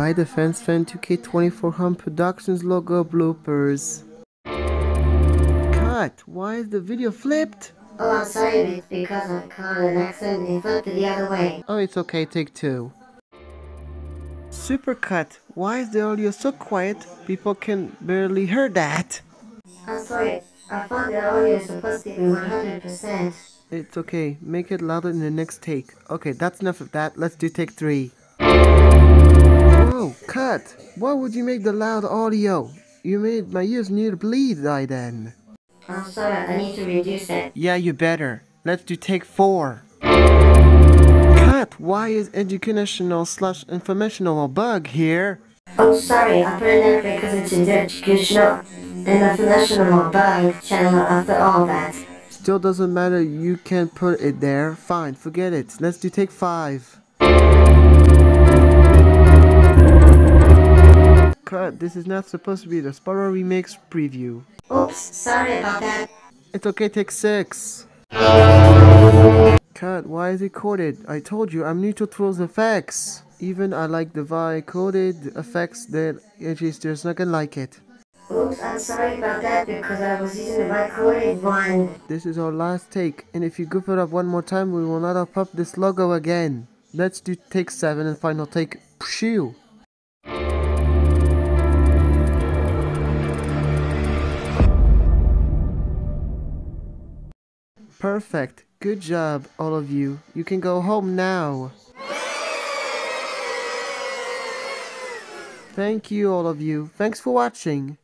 RaiTheFranceFan2K24 Home Productions logo bloopers. Cut! Why is the video flipped? Oh, I'm sorry, it's because I caught an accident and flipped it the other way. Oh, it's okay, take two. Supercut! Why is the audio so quiet? People can barely hear that. I'm sorry, I thought the audio is supposed to be 100%. It's okay, make it louder in the next take. Okay, that's enough of that. Let's do take three. Cut! Why would you make the loud audio? You made my ears near bleed by then. I'm sorry, I need to reduce it. Yeah, you better. Let's do take four. Cut! Why is educational slash informational a bug here? Oh, sorry, I put it there because it's an educational and informational bug channel after all that. Still doesn't matter, you can put it there. Fine, forget it. Let's do take five. This is not supposed to be the Spyro Remix preview. Oops, sorry about that. It's okay, take six. Cut, why is it coded? I told you, I'm new to Trolls effects. Even I like the VI coded effects that edges just not gonna like it. Oops, I'm sorry about that because I was using the recorded one. This is our last take, and if you goof it up one more time, we will not up up this logo again. Let's do take seven and final take. Pshoo! Perfect. Good job, all of you. You can go home now. Thank you, all of you. Thanks for watching.